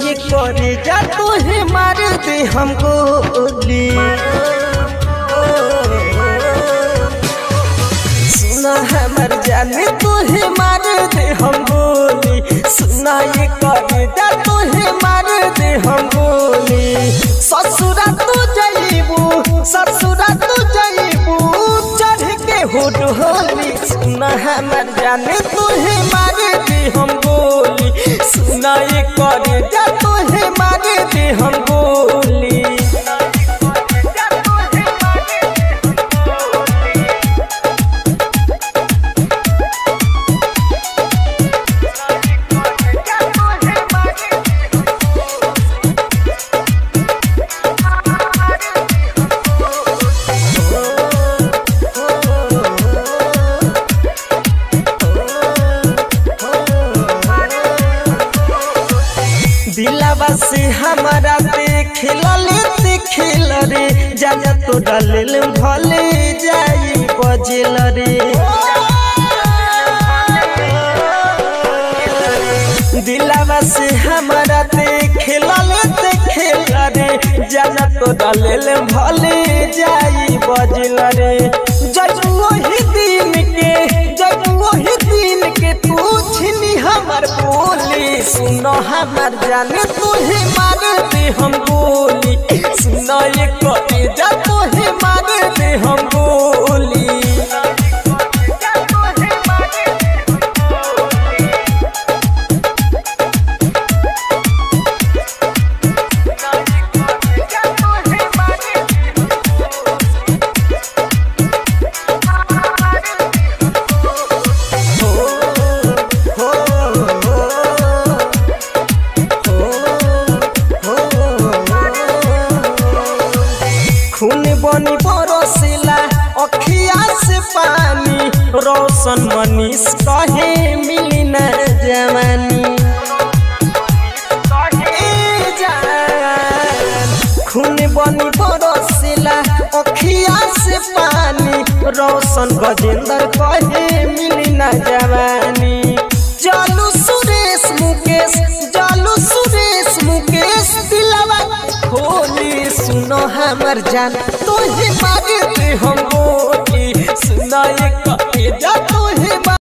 करे जा तो ही मार दे हम गोली? सुना हमर जाने तो ही मार दे हम गोली। सुना ये करे जा तो ही मार दे हम गोली? होली सुना हमर जाने तू है मार दे हम बोली। सुना ये करे जा तो है मार दे हम गोली दिलावा से हमारा देख लेते खेल रे तो भले जाई बजेल रे। दिलावा हमारा देख लेते खेल रे जाजा तो भले जाई बजेल रे। जब वही हमर जाने तू ही मानती हम बोली सुनाई ये कहे जा खून बनी बरसिला, अखिया से पानी, रोशन मनीष कहे मिली न जवानी। खून बनी बरसिला, अखिया से पानी, रोशन गजेंद्र कहे मिली न जवानी। हमर जान। तो ही मांगते हम वोटी सुनाए कहे जा तो ही